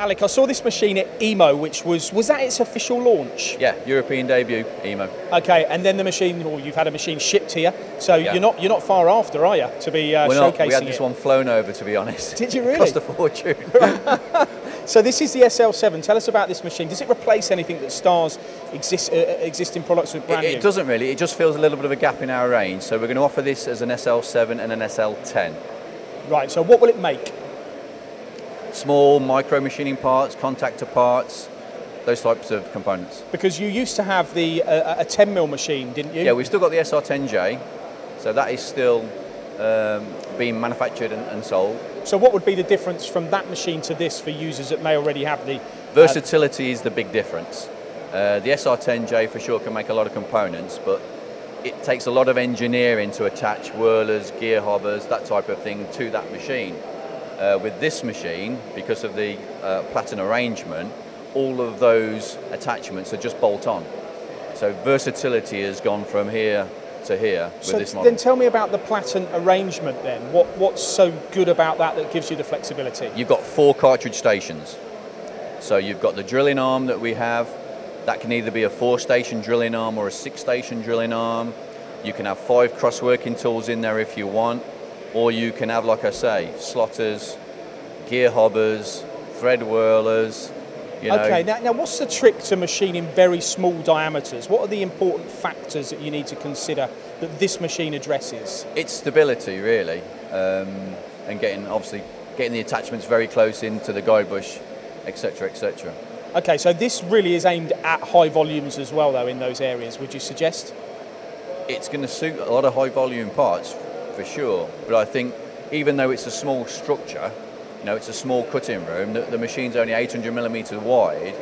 Alec, I saw this machine at EMO, which was was that its official launch? Yeah, European debut, EMO. Okay, and then the machine, or you've had a machine shipped here, so Yeah. you're not you're not far after, are you, to be uh, We're showcasing not, we had this it? one flown over, to be honest. Did you really? Cost a fortune. So this is the SL7. Tell us about this machine. Does it replace anything that Stars exist, uh, existing products with brand It, new? it doesn't really. It just fills a little bit of a gap in our range. So we're going to offer this as an SL7 and an SL10. Right. So what will it make? Small micro machining parts, contactor parts, those types of components. Because you used to have the uh, a 10 mil machine, didn't you? Yeah, we've still got the SR10J, so that is still um, being manufactured and, and sold. So what would be the difference from that machine to this for users that may already have the? Versatility is the big difference. Uh, the SR10J for sure can make a lot of components, but it takes a lot of engineering to attach whirlers, gear hobbers, that type of thing to that machine. Uh, with this machine, because of the uh, platen arrangement, all of those attachments are just bolt on. So versatility has gone from here to here with so this model. then tell me about the platen arrangement. Then what what's so good about that that gives you the flexibility? You've got four cartridge stations. So you've got the drilling arm that we have. That can either be a four station drilling arm or a six station drilling arm. You can have five cross working tools in there if you want. Or you can have, like I say, slotters, gear hobbers, thread whirlers. You know, Okay, now, now what's the trick to machining very small diameters? What are the important factors that you need to consider that this machine addresses? it's stability really, um, and getting obviously getting the attachments very close into the guide bush, etc., etc. Okay, so this really is aimed at high volumes as well, though, in those areas, would you suggest? it's going to suit a lot of high volume parts for sure. But I think even though it's a small structure, you know, it's a small cutting room, the, the machine's only 800 millimetres wide.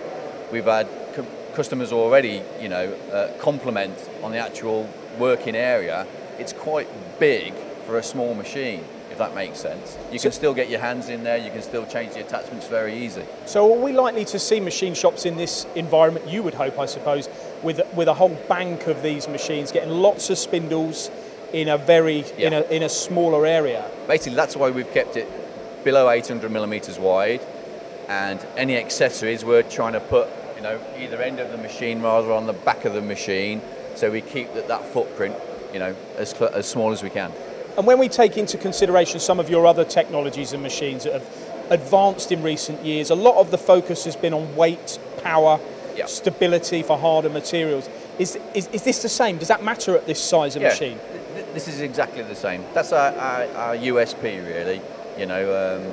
We've had cu- customers already, you know, uh, compliment on the actual working area. It's quite big for a small machine, if that makes sense. You can still get your hands in there, you can still change the attachments very easy. So, are we likely to see machine shops in this environment? You would hope, I suppose, with with a whole bank of these machines, getting lots of spindles in a very in a in a smaller area. basically that's why we've kept it below 800 millimeters wide and any accessories we're trying to put you know either end of the machine rather on the back of the machine so we keep that, that footprint you know as, as small as we can And when we take into consideration some of your other technologies and machines that have advanced in recent years, a lot of the focus has been on weight, power, Yeah. stability for harder materials. Is, is, is this the same? Does that matter at this size of Yeah, machine? Th- th- this is exactly the same that's our, our, our USP really you know um,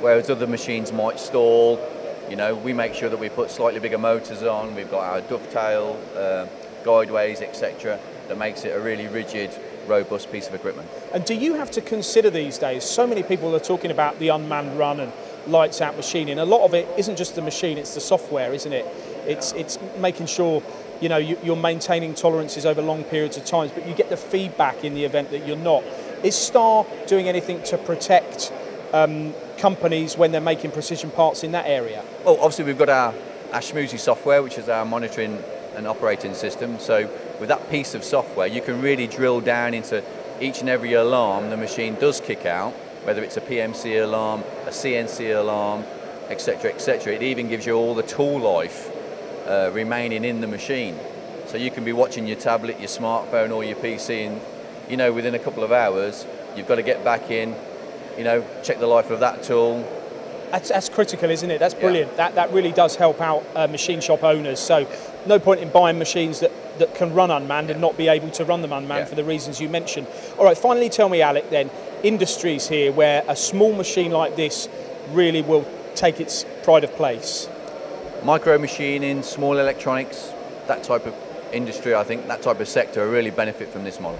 whereas other machines might stall you know we make sure that we put slightly bigger motors on we've got our dovetail uh, guideways etc that makes it a really rigid robust piece of equipment And do you have to consider these days? So many people are talking about the unmanned run and lights out machining. A lot of it isn't just the machine; it's the software, isn't it? It's it's making sure you know you, you're maintaining tolerances over long periods of times, but you get the feedback in the event that you're not. Is Star doing anything to protect um, companies when they're making precision parts in that area? Well, obviously we've got our, our Schmoozy software, which is our monitoring and operating system. So with that piece of software, you can really drill down into each and every alarm the machine does kick out, whether it's a PMC alarm, a CNC alarm, etc., etc. It even gives you all the tool life uh, remaining in the machine. So you can be watching your tablet, your smartphone, or your PC, and you know within a couple of hours you've got to get back in, you know, check the life of that tool, That's, that's critical, isn't it? That's brilliant. That, that really does help out uh, machine shop owners. So, no point in buying machines that, that can run unmanned and not be able to run them unmanned Yeah. for the reasons you mentioned. All right, finally, tell me, Alec, then, industries here where a small machine like this really will take its pride of place. Micro machining, small electronics, that type of industry, I think that type of sector really benefit from this model.